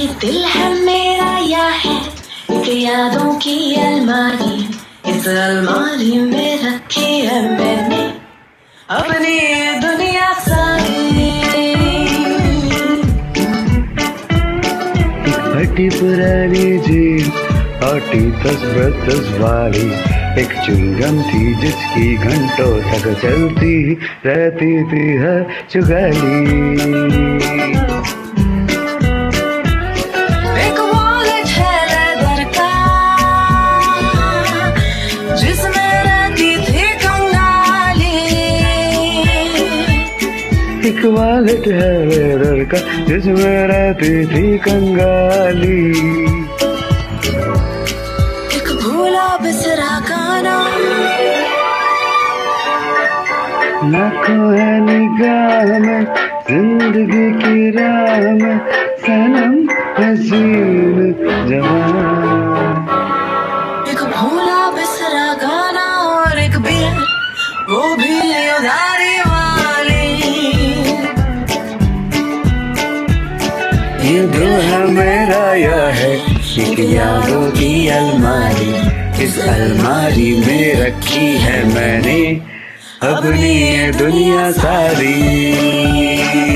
एक यादों की अलमारी। इस अलमारी में रखी है मैंने अपनी दुनिया सारी। फटी पुरानी जीन हटी दस वाली एक चुंगम थी जिसकी घंटों तक चलती रहती थी हर चुगाली। एक वालेट है लेदर का जिसमें रहती थी कंगाली। एक भूला बिसरा गाना लाखों है निगाह में ज़िंदगी की राह में सनम हसीन जवान। एक भूला बिसरा गाना और एक बियर वो भी उधारी दिल मेरा यह है, एक यादों की अलमारी, इस अलमारी में रखी है मैंने अपनी दुनिया सारी।